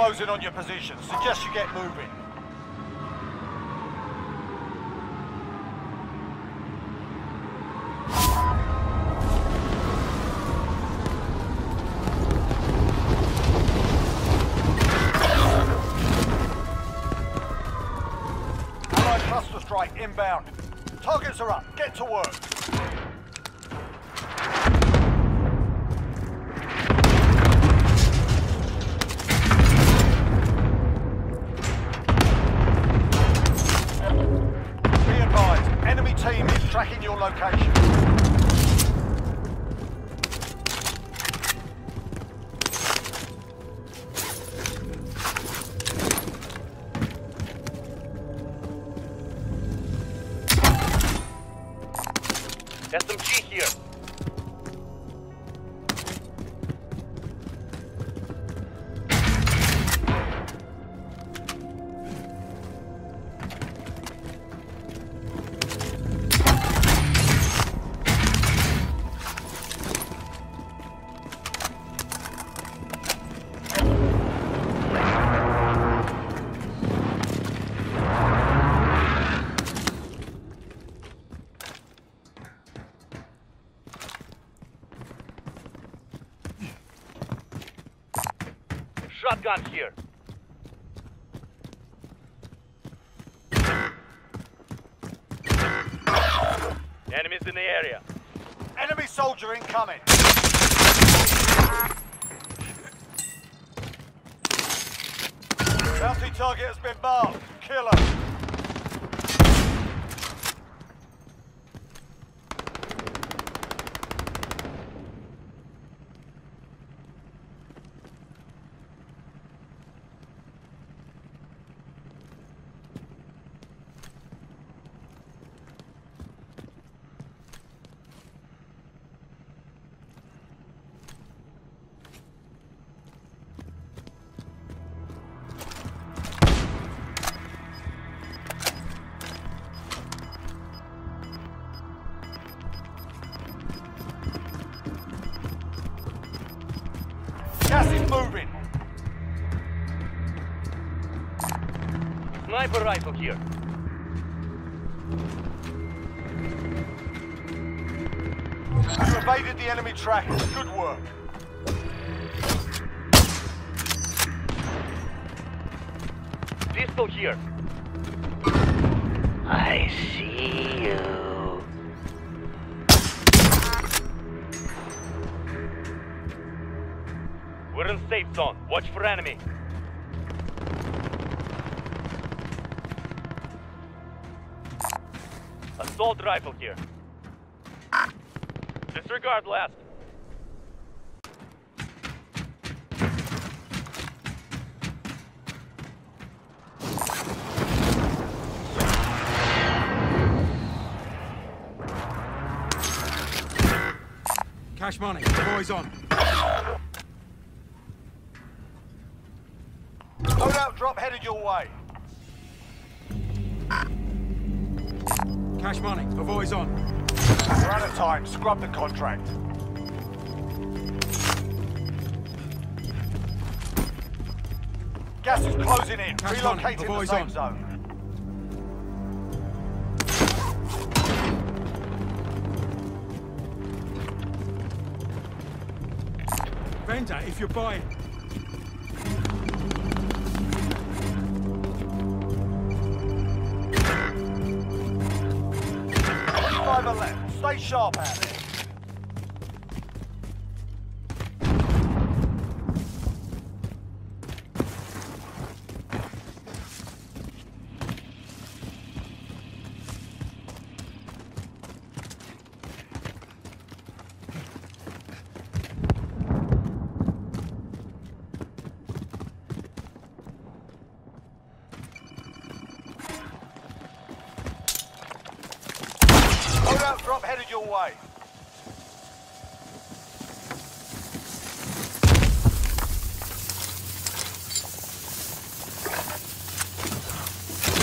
closing on your position. Suggest you get moving. Allied cluster strike inbound. Targets are up. Get to work. SMG here. Shotgun here. Enemies in the area. Enemy soldier incoming. Bounty target has been marked. Killer. Gas is moving. Sniper rifle here. You evaded the enemy trackers. Good work. Pistol here. I see you. We're in safe zone. Watch for enemy. Assault rifle here. Disregard last. Cash money. Boys on. Drop headed your way. Cash money. The boys on. We're out of time. Scrub the contract. Gas is closing in. Cash. Relocating The safe on. zone. Venta, if you're buying. Stay sharp out way.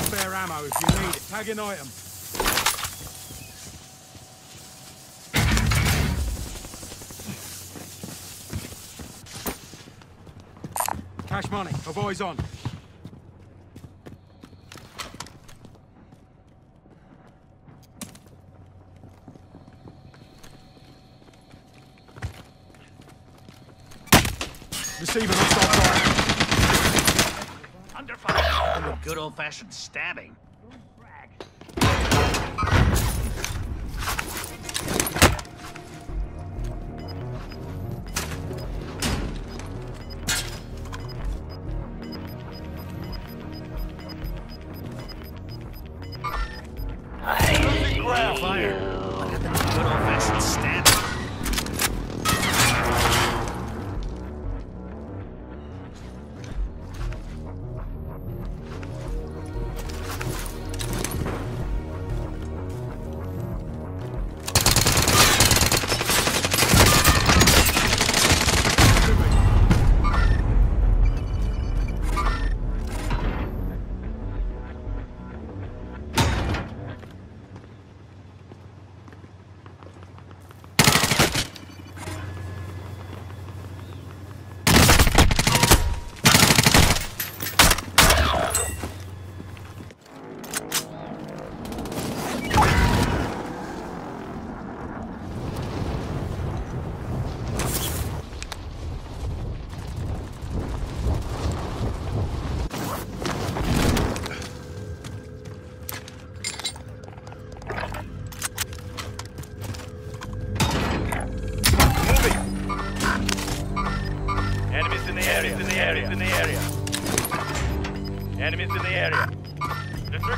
Spare ammo if you need it. Tag an item. Cash money. Have eyes on. Fire. Under fire. Good old-fashioned stabbing.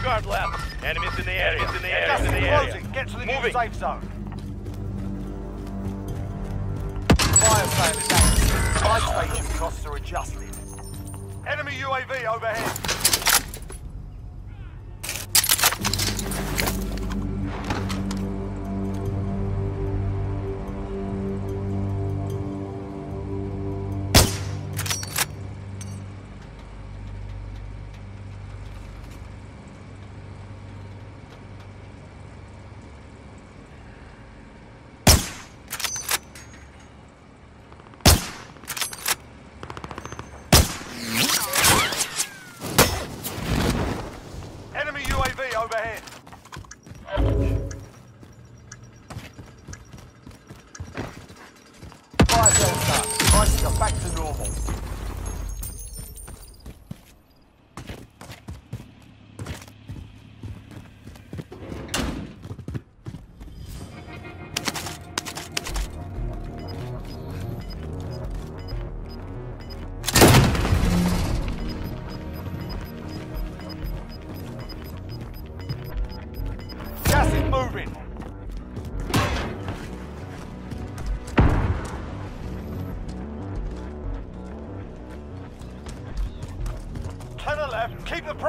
Disregard left. Enemies in the area. In the area. Gas In the area. Get to the new Moving. safe zone. Fire sale is active. Station costs are adjusted. Enemy UAV overhead. Are back to normal.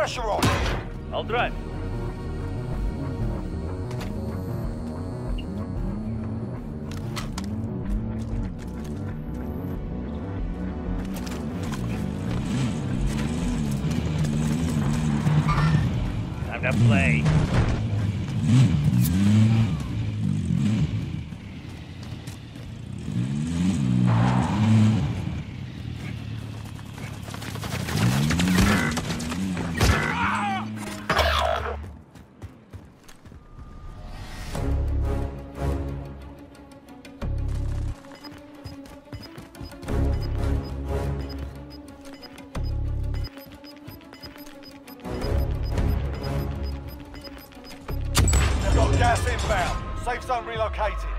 Pressure on. I'll drive. Time to play. Safe zone relocated.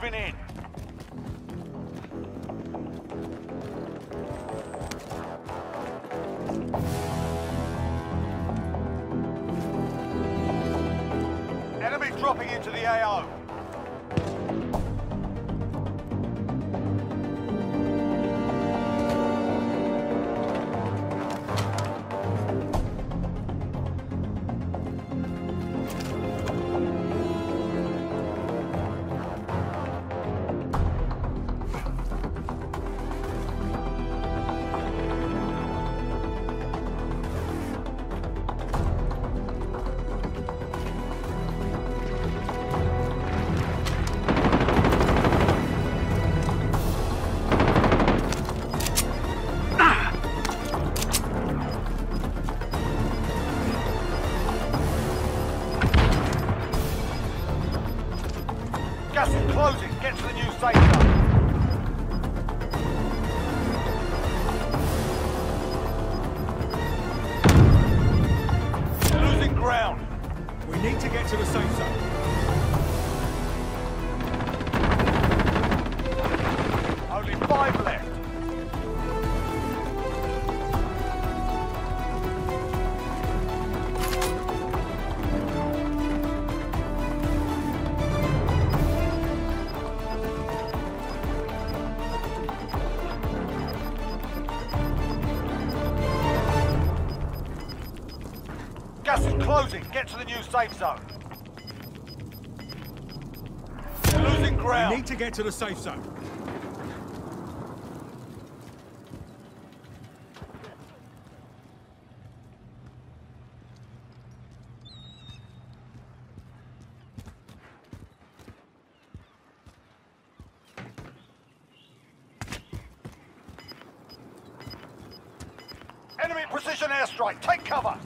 Moving in. Enemy dropping into the AO. Get to the new safe zone. Losing We need to get to the safe zone. Enemy precision airstrike. Take cover.